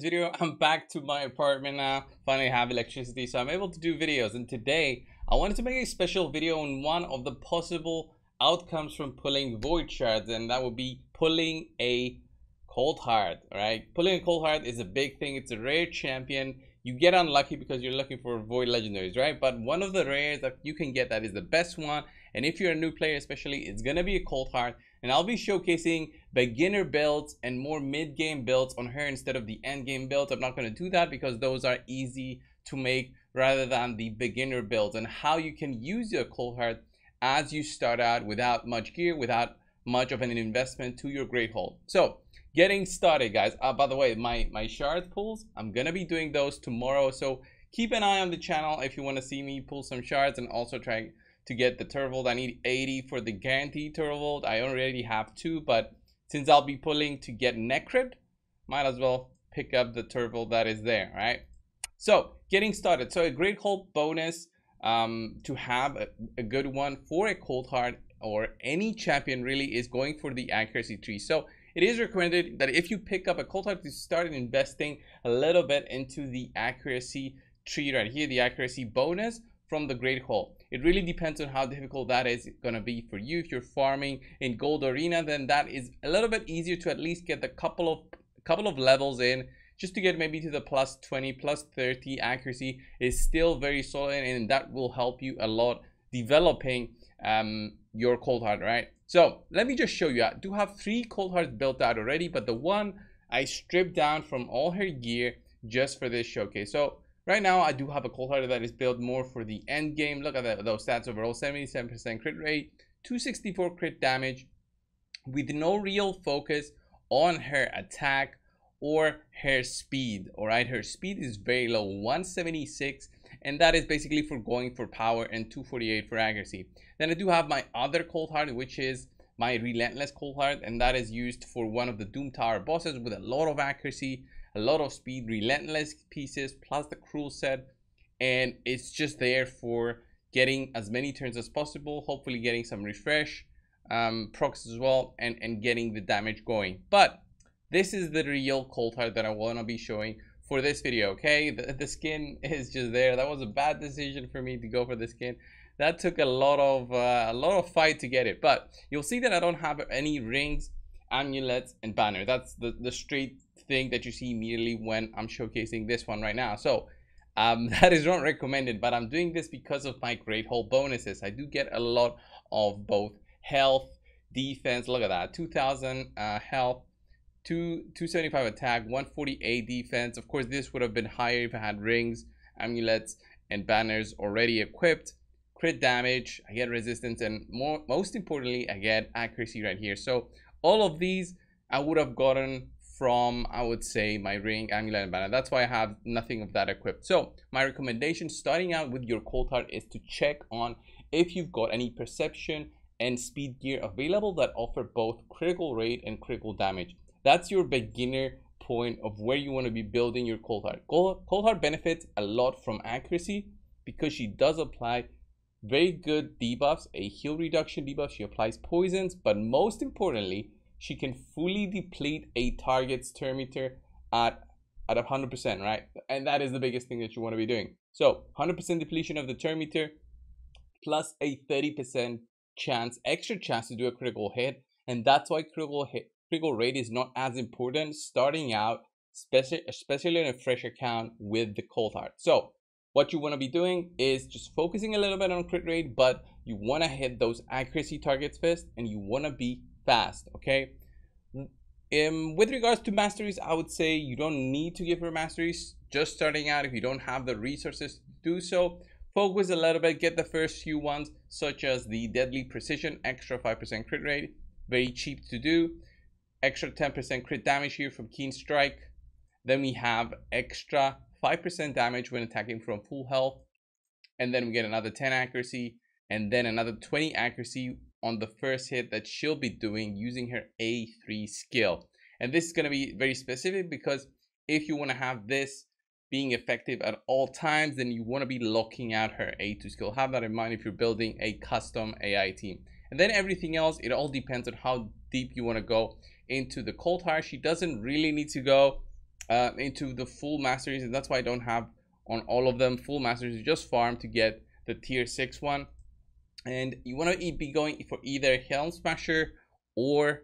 Video. I'm back to my apartment now. Finally have electricity, so I'm able to do videos. And today, I wanted to make a special video on one of the possible outcomes from pulling Void Shards, and that would be pulling a Cold Heart, right? Pulling a Cold Heart is a big thing. It's a rare champion. You get unlucky because you're looking for Void Legendaries, right? But one of the rares that you can get that is the best one, and if you're a new player especially, it's gonna be a Cold Heart. And I'll be showcasing beginner builds and more mid-game builds on her instead of the end-game builds. I'm not gonna do that because those are easy to make rather than the beginner builds and how you can use your Cold Heart as you start out without much gear, without much of an investment to your Great Hall. So getting started guys uh, by the way my my shard pulls i'm gonna be doing those tomorrow so keep an eye on the channel if you want to see me pull some shards and also try to get the turvold i need 80 for the guaranteed turvold i already have two but since i'll be pulling to get necrid might as well pick up the turvold that is there right? So getting started. So a great hall bonus um, to have a, a good one for a cold heart or any champion really is going for the accuracy tree. So it is recommended that if you pick up a cold heart to start investing a little bit into the accuracy tree right here, the accuracy bonus from the Great Hall. It really depends on how difficult that is going to be for you. If you're farming in Gold Arena, then that is a little bit easier to at least get the couple of couple of levels in just to get maybe to the plus 20 plus 30 accuracy is still very solid and that will help you a lot developing um, your cold heart right so let me just show you. I do have three cold hearts built out already, but the one I stripped down from all her gear just for this showcase. So right now I do have a cold heart that is built more for the end game. Look at the, those stats overall, 77% crit rate, 264 crit damage with no real focus on her attack or her speed all right her speed is very low 176 and that is basically for going for power and 248 for accuracy then i do have my other cold heart which is my relentless cold heart and that is used for one of the doom tower bosses with a lot of accuracy a lot of speed relentless pieces plus the cruel set and it's just there for getting as many turns as possible hopefully getting some refresh um, procs as well and and getting the damage going but this is the real cold heart that I want to be showing for this video, okay? The, the skin is just there. That was a bad decision for me to go for the skin. That took a lot of uh, a lot of fight to get it. But you'll see that I don't have any rings, amulets, and banner. That's the, the straight thing that you see immediately when I'm showcasing this one right now. So um, that is not recommended, but I'm doing this because of my Great Hall bonuses. I do get a lot of both health, defense. Look at that, 2,000 uh, health, two 275 attack 148 defense of course this would have been higher if i had rings amulets and banners already equipped crit damage i get resistance and more most importantly i get accuracy right here so all of these i would have gotten from i would say my ring amulet and banner that's why i have nothing of that equipped so my recommendation starting out with your cold heart is to check on if you've got any perception and speed gear available that offer both critical rate and critical damage that's your beginner point of where you want to be building your cold heart. Cold, cold heart benefits a lot from accuracy because she does apply very good debuffs, a heal reduction debuff. She applies poisons, but most importantly, she can fully deplete a target's turn meter at at 100%, right? And that is the biggest thing that you want to be doing. So 100% depletion of the turn meter plus a 30% chance, extra chance to do a critical hit. And that's why critical hit, critical rate is not as important starting out, especially, especially in a fresh account with the cold heart. So what you want to be doing is just focusing a little bit on crit rate, but you want to hit those accuracy targets first and you want to be fast, okay? Um, with regards to masteries, I would say you don't need to give her masteries just starting out if you don't have the resources to do so. Focus a little bit, get the first few ones, such as the Deadly Precision, extra 5% crit rate, very cheap to do extra 10% crit damage here from Keen Strike. Then we have extra 5% damage when attacking from full health. And then we get another 10 accuracy and then another 20 accuracy on the first hit that she'll be doing using her A3 skill. And this is going to be very specific because if you want to have this being effective at all times, then you want to be locking out her A2 skill. Have that in mind if you're building a custom AI team. And then everything else, it all depends on how deep you want to go into the cold heart. She doesn't really need to go uh, into the full masteries and that's why I don't have on all of them full masters you just farm to get the tier 6 one and you want to be going for either helm smasher or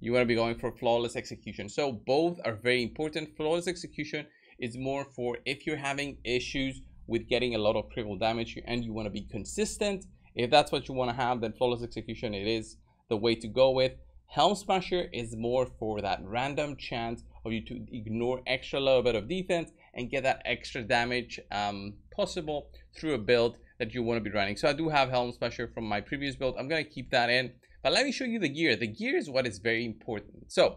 you want to be going for flawless execution. So both are very important. Flawless execution is more for if you're having issues with getting a lot of critical damage and you want to be consistent. If that's what you want to have then flawless execution it is the way to go with. Helm smasher is more for that random chance of you to ignore extra little bit of defense and get that extra damage um, possible through a build that you want to be running. So I do have Helm Smasher from my previous build. I'm going to keep that in. But let me show you the gear. The gear is what is very important. So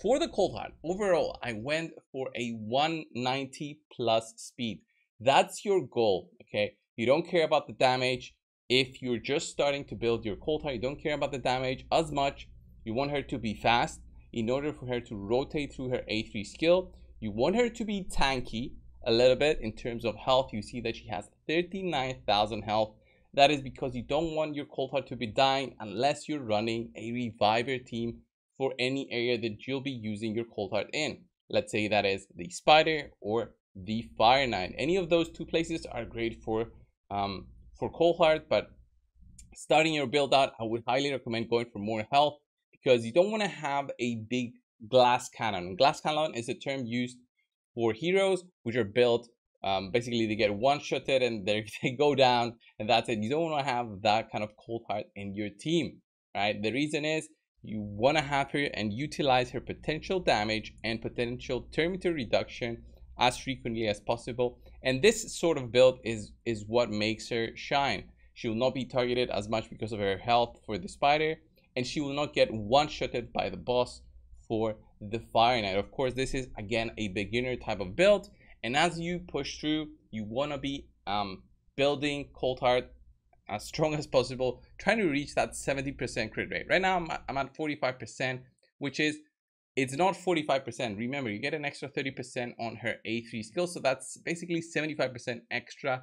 for the Cold Heart, overall, I went for a 190 plus speed. That's your goal, okay? You don't care about the damage. If you're just starting to build your Cold Heart, you don't care about the damage as much. You want her to be fast in order for her to rotate through her A3 skill. You want her to be tanky a little bit in terms of health. You see that she has 39,000 health. That is because you don't want your cold heart to be dying unless you're running a reviver team for any area that you'll be using your cold heart in. Let's say that is the spider or the fire knight. Any of those two places are great for um, for cold heart, but starting your build out, I would highly recommend going for more health because you don't want to have a big glass cannon. Glass cannon is a term used for heroes which are built um, basically they get one shotted and they go down and that's it. You don't want to have that kind of cold heart in your team right? The reason is you want to have her and utilize her potential damage and potential term reduction as frequently as possible. And this sort of build is is what makes her shine. She will not be targeted as much because of her health for the spider and she will not get one shotted by the boss for the Fire Knight. Of course, this is again a beginner type of build. And as you push through, you want to be um, building Cold Heart as strong as possible, trying to reach that 70% crit rate. Right now, I'm, at 45%, which is, it's not 45%. Remember, you get an extra 30% on her A3 skill. So that's basically 75% extra,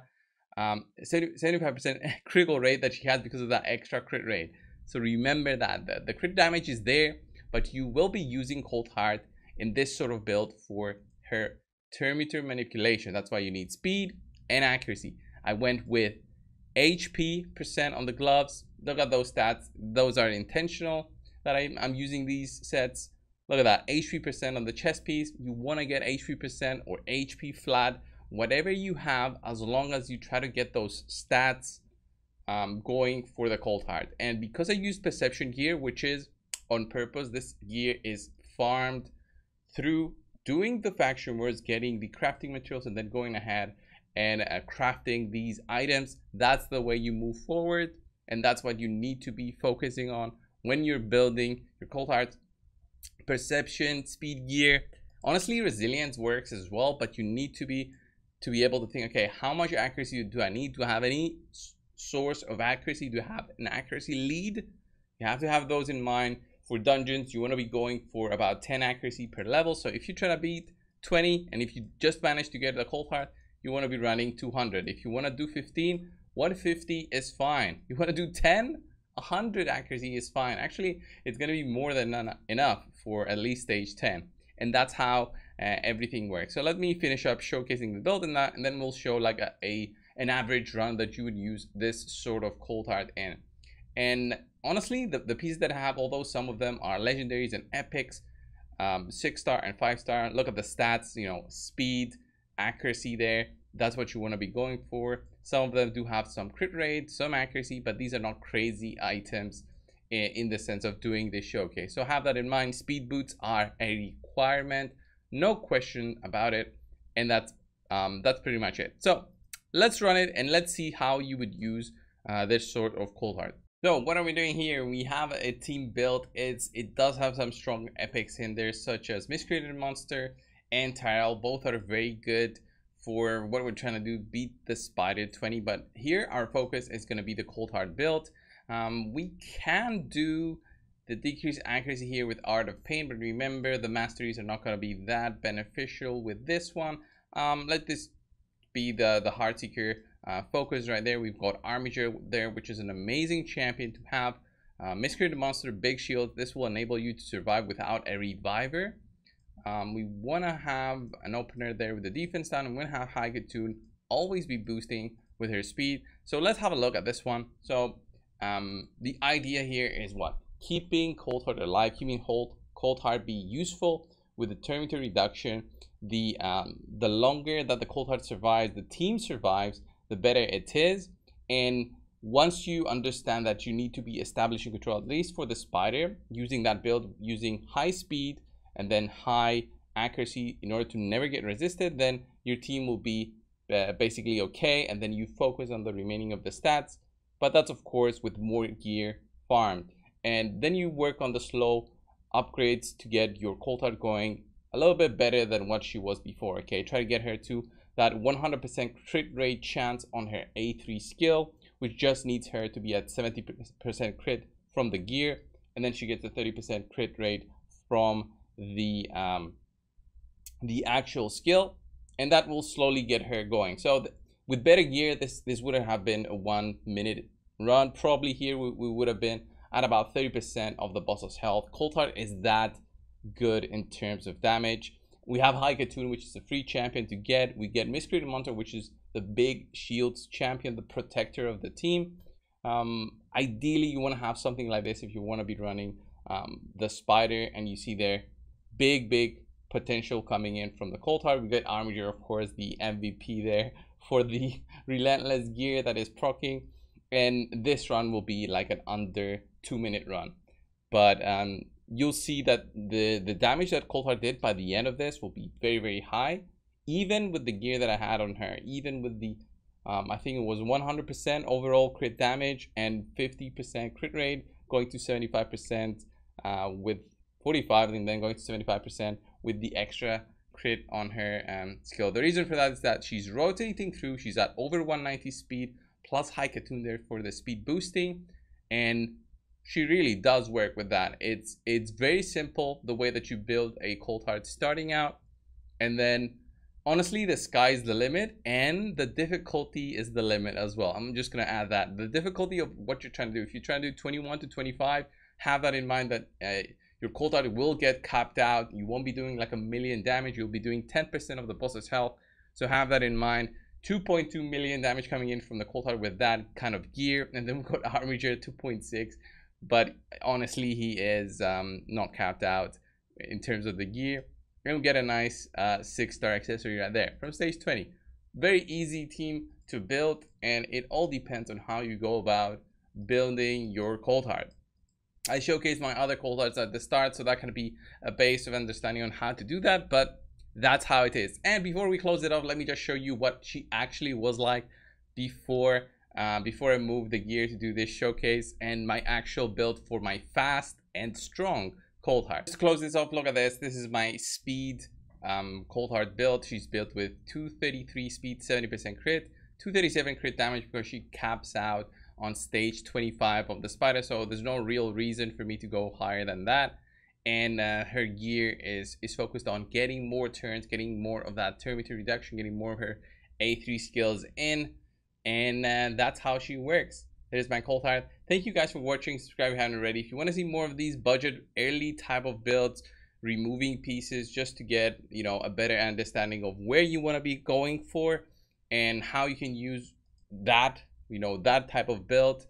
um, 75% critical rate that she has because of that extra crit rate. So remember that the, the crit damage is there but you will be using Cold Heart in this sort of build for her turn meter manipulation. That's why you need speed and accuracy. I went with HP percent on the gloves. Look at those stats. Those are intentional that I'm, I'm using these sets. Look at that, HP percent on the chest piece. You want to get HP percent or HP flat, whatever you have, as long as you try to get those stats um, going for the cold heart. And because I use perception gear, which is on purpose. This gear is farmed through doing the faction wars, getting the crafting materials, and then going ahead and uh, crafting these items. That's the way you move forward, and that's what you need to be focusing on when you're building your cold heart perception, speed gear. Honestly, resilience works as well, but you need to be to be able to think, okay, how much accuracy do I need? Do I have any source of accuracy? Do I have an accuracy lead? You have to have those in mind for dungeons, you want to be going for about 10 accuracy per level. So if you try to beat 20 and if you just manage to get the cold heart, you want to be running 200. If you want to do 15, 150 is fine. You want to do 10, 100 accuracy is fine. Actually, it's going to be more than enough for at least stage 10. And that's how uh, everything works. So let me finish up showcasing the build and that, and then we'll show like a, a an average run that you would use this sort of cold heart in. And honestly, the, the pieces that I have, although some of them are legendaries and epics, um, six star and five star, look at the stats, you know, speed, accuracy there. That's what you want to be going for. Some of them do have some crit rate, some accuracy, but these are not crazy items in, in the sense of doing this showcase. So have that in mind. Speed boots are a requirement, no question about it. And that's um, that's pretty much it. So let's run it and let's see how you would use uh, this sort of cold heart. So what are we doing here? We have a team built. It's It does have some strong epics in there, such as Miscreated Monster and Tayrel. Both are very good for what we're trying to do, beat the Spider 20. But here our focus is going to be the Cold Heart build. Um, we can do the decreased accuracy here with Art of Pain, but remember the masteries are not going to be that beneficial with this one. Um, let this be the, the Heartseeker uh, focus right there. We've got Armiger there, which is an amazing champion to have. Uh, Miscreated Monster, Big Shield. This will enable you to survive without a reviver. um, we want to have an opener there with the defense down. I'm going to have High Khatun always be boosting with her speed. So let's have a look at this one. So um, the idea here is what? Keeping Cold Heart alive, keeping Cold, Cold Heart be useful with the turn meter reduction. The, um, the longer that the Cold Heart survives, the team survives, the better it is. And once you understand that you need to be establishing control, at least for the spider, using that build, using high speed and then high accuracy in order to never get resisted, then your team will be uh, basically okay. And then you focus on the remaining of the stats. But that's of course with more gear farmed. And then you work on the slow upgrades to get your Cold going a little bit better than what she was before. Okay, try to get her to that 100% crit rate chance on her A3 skill, which just needs her to be at 70% crit from the gear. And then she gets a 30% crit rate from the um, the actual skill, and that will slowly get her going. So with better gear, this this wouldn't have been a one minute run. Probably here we, we would have been at about 30% of the boss's health. Cold is that good in terms of damage. We have High Khatun, which is a free champion to get. We get Miscreated Monster, which is the big shields champion, the protector of the team. Um, ideally, you want to have something like this if you want to be running um, the spider, and you see there big, big potential coming in from the Cold Heart. We get Armiger, of course, the MVP there for the Relentless gear that is proccing. And this run will be like an under two minute run. But um, you'll see that the, the damage that Cold Heart did by the end of this will be very, very high. Even with the gear that I had on her, even with the, um, I think it was 100% overall crit damage and 50% crit rate, going to 75% uh, with 45 and then going to 75% with the extra crit on her um, skill. The reason for that is that she's rotating through, she's at over 190 speed plus High Khatun there for the speed boosting and she really does work with that. It's it's very simple the way that you build a cold heart starting out and then honestly the sky's the limit and the difficulty is the limit as well. I'm just going to add that. The difficulty of what you're trying to do if you're trying to do 21 to 25 have that in mind that uh, your cold heart will get capped out. You won't be doing like a million damage. You'll be doing 10% of the boss's health. So have that in mind. 2.2 million damage coming in from the cold heart with that kind of gear. And then we've got Armiger 2.6. But honestly, he is um, not capped out in terms of the gear. And we get a nice uh, six star accessory right there from stage 20. Very easy team to build. And it all depends on how you go about building your cold heart. I showcased my other cold hearts at the start, so that can be a base of understanding on how to do that, but that's how it is. And before we close it off, let me just show you what she actually was like before uh, before I move the gear to do this showcase and my actual build for my fast and strong cold heart. Just close this off, look at this. This is my speed um, cold heart build. She's built with 233 speed, 70% crit, 237 crit damage because she caps out on stage 25 of the spider so there's no real reason for me to go higher than that and uh, her gear is is focused on getting more turns getting more of that turn Terminator reduction getting more of her a3 skills in and uh, that's how she works. That is my cold thank you guys for watching. Subscribe if you haven't already. If you want to see more of these budget early type of builds removing pieces just to get you know a better understanding of where you want to be going for and how you can use that you know that type of build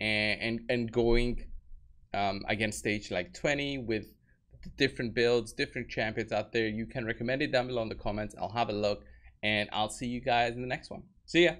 and and, and going um, against stage like 20 with different builds different champions out there. You can recommend it down below in the comments. I'll have a look and i'll see you guys in the next one. See ya